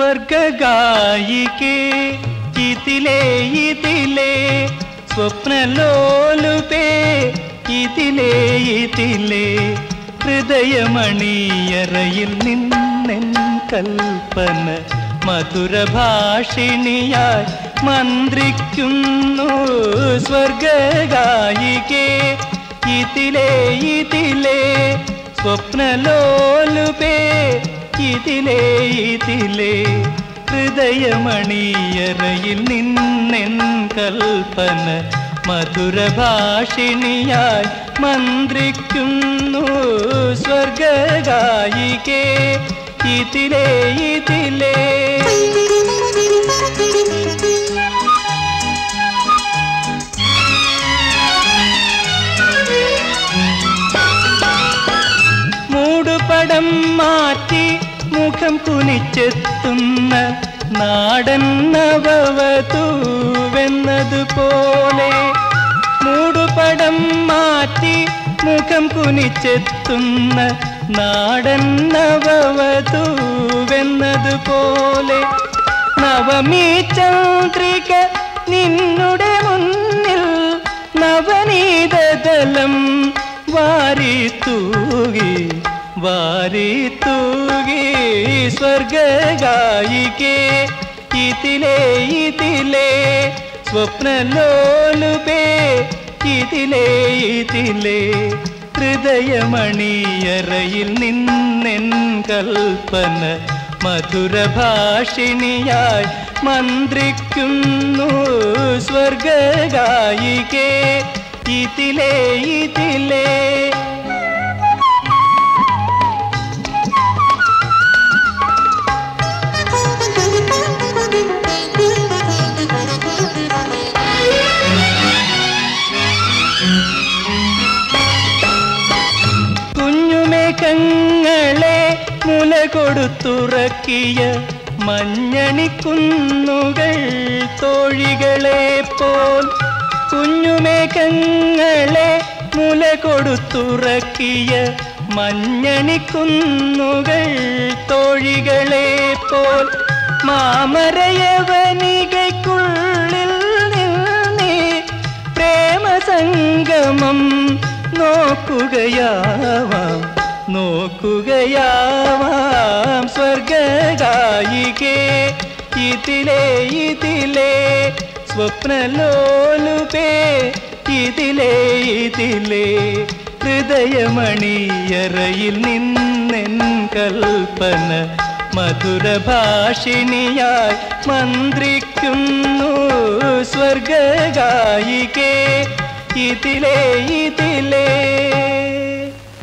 സ്വർഗായികേ ഇതിലേ ഇതിലേ സ്വപ്നലോലുപേ ഇതിലേ ഇതിലേ ഹൃദയമണിയറയിൽ നിന്നെൻ കൽപ്പന മധുരഭാഷിണിയായി മന്ത്രിക്കുന്നു. സ്വർഗായികേ ഇതിലേ ഇതിലേ സ്വപ്നലോലുപേ ഇതിലേ ഇതിലേ. ഹൃദയമണിയറയിൽ നിന്നെൻ കൽപ്പന മധുരഭാഷിണിയായി മന്ത്രിക്കുന്നു സ്വർഗായികേ ഇതിലേ ഇതിലേ. മൂടുപടം മാറ്റി മുഖം കുനിച്ചെത്തുന്ന നാടൻ നവവതൂവെന്നതുപോലെ മൂടുപടം മാറ്റി മുഖം കുനിച്ചെത്തുന്ന നാടൻ നവവതൂവെന്നതുപോലെ നവമീ ചന്ദ്രിക നിന്നുടെ മുന്നിൽ നവനീതലം വാരി തൂകി വാരി തൂകി സ്വർഗായികേ ഇതിലേ ഇതിലേ സ്വപ്നലോലുപേ ഇതിലേ ഇതിലേ ഹൃദയമണിയറയിൽ നിന്നെൻ കൽപ്പന മധുരഭാഷിണിയായി മന്ത്രിക്കുന്നു. സ്വർഗായികേ ഇതിലേ ഇതിലേ കൊടുത്തുറക്കിയ മഞ്ഞണിക്കുന്നുകൾ തോഴികളെ പോൽ കുഞ്ഞുമേഘങ്ങളെ മുല കൊടുത്തുറക്കിയ മഞ്ഞണിക്കുന്നുകൾ തോഴികളെ പോൽ മാമരയവനികയ്ക്കുള്ളിൽ നിന്നേ പ്രേമസംഗമം നോക്കുകയാവാം. നോക്കുകയാവാം സ്വർഗായികേ ഇതിലേ ഇതിലേ സ്വപ്നലോലുപേ. ഇതിലേ ഇതിലേ ഹൃദയമണിയറയിൽ നിന്നെൻ കൽപ്പന മധുരഭാഷിണിയായി മന്ത്രിക്കുന്നു സ്വർഗായികേ ഇതിലേ ഇതിലേ